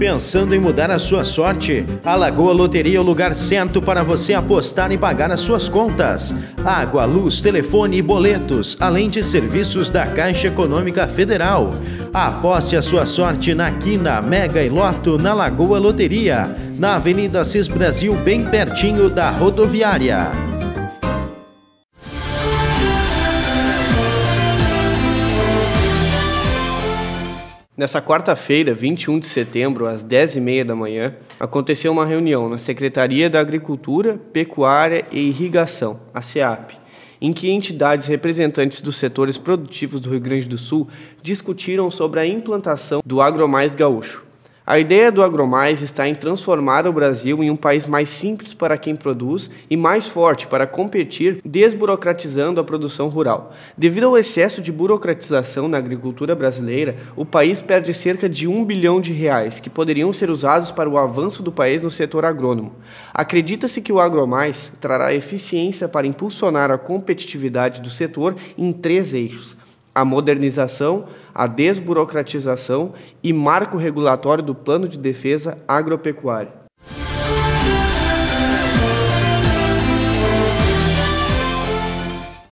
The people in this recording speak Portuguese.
Pensando em mudar a sua sorte? A Lagoa Loteria é o lugar certo para você apostar e pagar as suas contas. Água, luz, telefone e boletos, além de serviços da Caixa Econômica Federal. Aposte a sua sorte na Quina, Mega e Loto na Lagoa Loteria, na Avenida Cis Brasil, bem pertinho da rodoviária. Nessa quarta-feira, 21 de setembro, às 10h30 da manhã, aconteceu uma reunião na Secretaria da Agricultura, Pecuária e Irrigação, a SEAP, em que entidades representantes dos setores produtivos do Rio Grande do Sul discutiram sobre a implantação do Agromais Gaúcho. A ideia do Agromais está em transformar o Brasil em um país mais simples para quem produz e mais forte para competir, desburocratizando a produção rural. Devido ao excesso de burocratização na agricultura brasileira, o país perde cerca de um bilhão de reais que poderiam ser usados para o avanço do país no setor agrônomo. Acredita-se que o Agromais trará eficiência para impulsionar a competitividade do setor em três eixos: a modernização, a desburocratização e marco regulatório do Plano de Defesa Agropecuária.